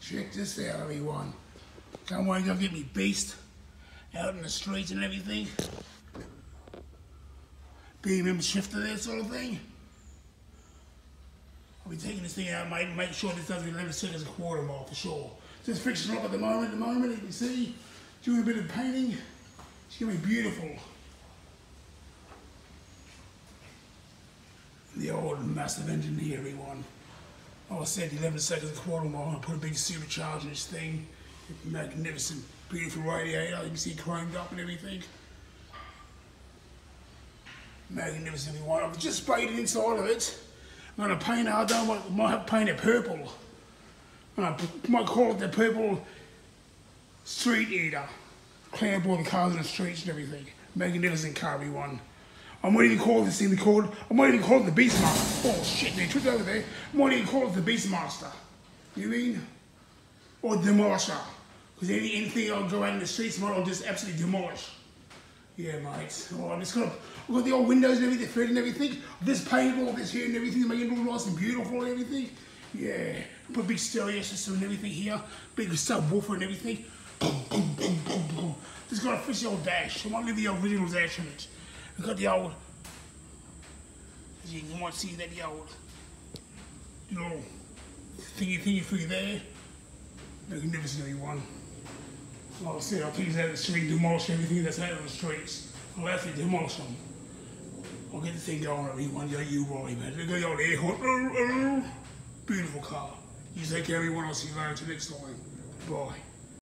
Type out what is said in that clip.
Check this out, everyone. Come on, go get me beast out in the streets and everything. Being him shifter there sort of thing. I'll be taking this thing out, mate, make sure this doesn't 11 seconds a quarter mile for sure. Just fixing up at the moment, at the moment, you can see, doing a bit of painting. It's gonna be beautiful. The old massive engine here, everyone. Like I said, 11 seconds a quarter mile. I put a big supercharger in this thing. Magnificent, beautiful radiator. You can see chromed up and everything. Magnificent, everyone. I've just sprayed it inside of it. I'm gonna paint it. I don't want, might paint it purple. I might call it the purple street eater. Clean up all the cars in the streets and everything. Magnificent car, everyone. I'm waiting to call this thing called, I'm waiting to call it the Beastmaster. Oh shit, they tripped over there. I'm waiting to call it the Beastmaster. You mean? Or Demolisher. Because any, anything I'll go out in the streets, I'll just absolutely demolish. Yeah, mate. Oh, I'm just gonna, I've got the old windows and everything, fitted and everything. Just painted all this here and everything, making it all nice and beautiful and everything. Yeah. Put big stereo system and everything here, big subwoofer and everything. Boom, boom, boom, boom, boom. Just got a fish old dash. I might leave the original dash in it. Old, as you might see that the old little thingy thingy for you there. Magnificent one. Like I said, this out of the street, demolish everything that's out of the streets. I'll actually demolish them. I'll get the thing going everyone, yeah, you worry man. Look at old air. Beautiful car. You take everyone, I'll see you later next time. Bye.